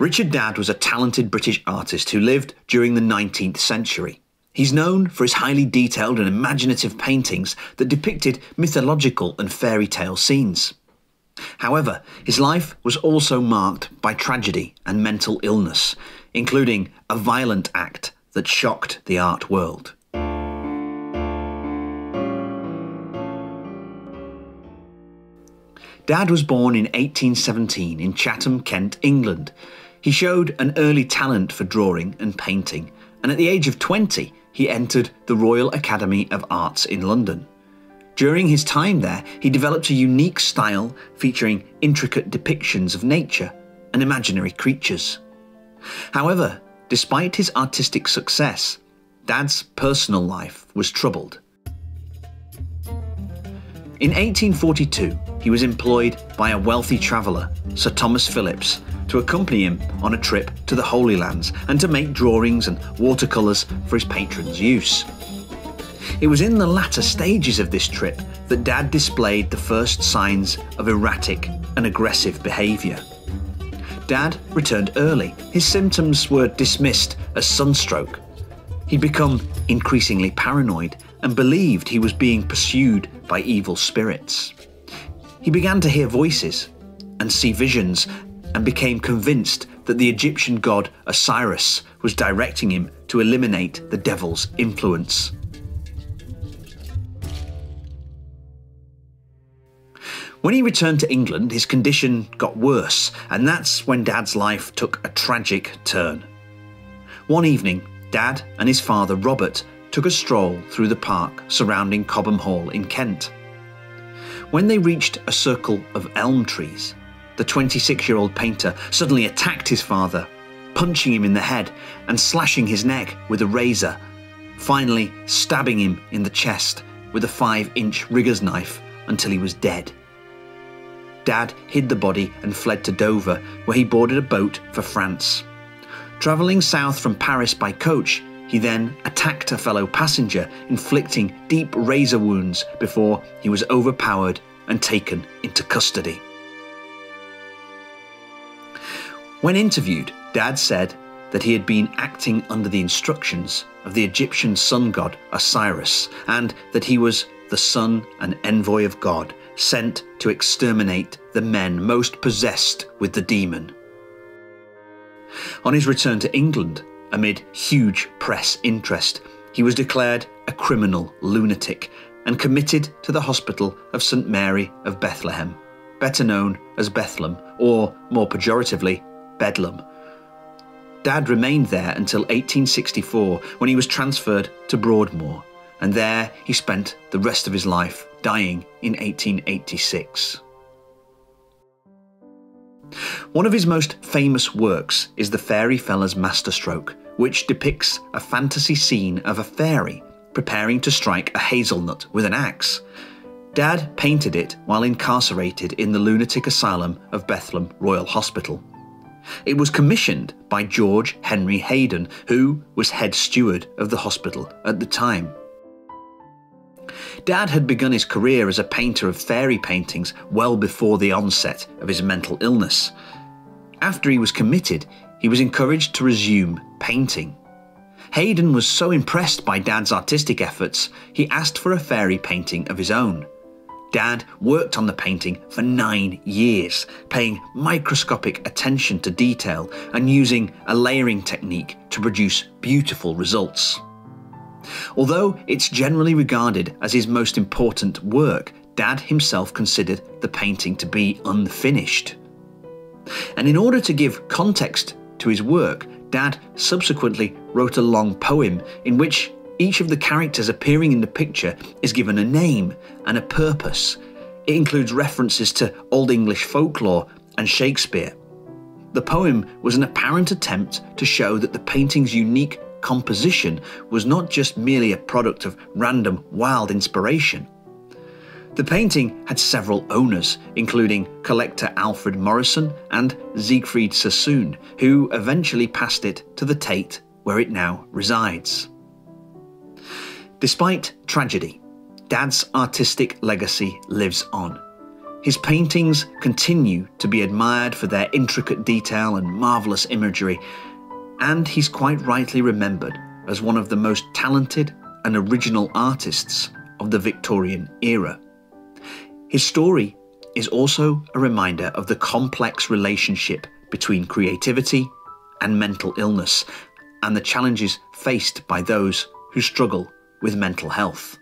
Richard Dadd was a talented British artist who lived during the 19th century. He's known for his highly detailed and imaginative paintings that depicted mythological and fairy tale scenes. However, his life was also marked by tragedy and mental illness, including a violent act that shocked the art world. Dadd was born in 1817 in Chatham, Kent, England. He showed an early talent for drawing and painting, and at the age of 20, he entered the Royal Academy of Arts in London. During his time there, he developed a unique style featuring intricate depictions of nature and imaginary creatures. However, despite his artistic success, Dadd's personal life was troubled. In 1842, he was employed by a wealthy traveller, Sir Thomas Phillips, to accompany him on a trip to the Holy Lands and to make drawings and watercolours for his patrons' use. It was in the latter stages of this trip that Dadd displayed the first signs of erratic and aggressive behaviour. Dadd returned early. His symptoms were dismissed as sunstroke. He'd become increasingly paranoid and believed he was being pursued by evil spirits. He began to hear voices and see visions and became convinced that the Egyptian god Osiris was directing him to eliminate the devil's influence. When he returned to England, his condition got worse, and that's when Dadd's life took a tragic turn. One evening, Dadd and his father Robert took a stroll through the park surrounding Cobham Hall in Kent. When they reached a circle of elm trees, the 26 year old painter suddenly attacked his father, punching him in the head and slashing his neck with a razor, finally stabbing him in the chest with a 5 inch rigger's knife until he was dead. Dadd hid the body and fled to Dover, where he boarded a boat for France. Travelling south from Paris by coach, he then attacked a fellow passenger, inflicting deep razor wounds before he was overpowered and taken into custody. When interviewed, Dadd said that he had been acting under the instructions of the Egyptian sun god Osiris and that he was the son and envoy of God sent to exterminate the men most possessed with the demon. On his return to England, Amid huge press interest, he was declared a criminal lunatic and committed to the hospital of St Mary of Bethlehem, better known as Bethlem, or more pejoratively, Bedlam. Dadd remained there until 1864 when he was transferred to Broadmoor, and there he spent the rest of his life, dying in 1886. One of his most famous works is the Fairy Feller's Masterstroke, which depicts a fantasy scene of a fairy preparing to strike a hazelnut with an axe. Dadd painted it while incarcerated in the lunatic asylum of Bethlem Royal Hospital. It was commissioned by George Henry Haydon, who was head steward of the hospital at the time. Dadd had begun his career as a painter of fairy paintings well before the onset of his mental illness. After he was committed, he was encouraged to resume painting. Haydon was so impressed by Dadd's artistic efforts, he asked for a fairy painting of his own. Dadd worked on the painting for nine years, paying microscopic attention to detail and using a layering technique to produce beautiful results. Although it's generally regarded as his most important work, Dadd himself considered the painting to be unfinished. And in order to give context to his work, Dadd subsequently wrote a long poem in which each of the characters appearing in the picture is given a name and a purpose. It includes references to Old English folklore and Shakespeare. The poem was an apparent attempt to show that the painting's unique composition was not just merely a product of random, wild inspiration. The painting had several owners, including collector Alfred Morrison and Siegfried Sassoon, who eventually passed it to the Tate, where it now resides. Despite tragedy, Dadd's artistic legacy lives on. His paintings continue to be admired for their intricate detail and marvellous imagery, and he's quite rightly remembered as one of the most talented and original artists of the Victorian era. His story is also a reminder of the complex relationship between creativity and mental illness and the challenges faced by those who struggle with mental health.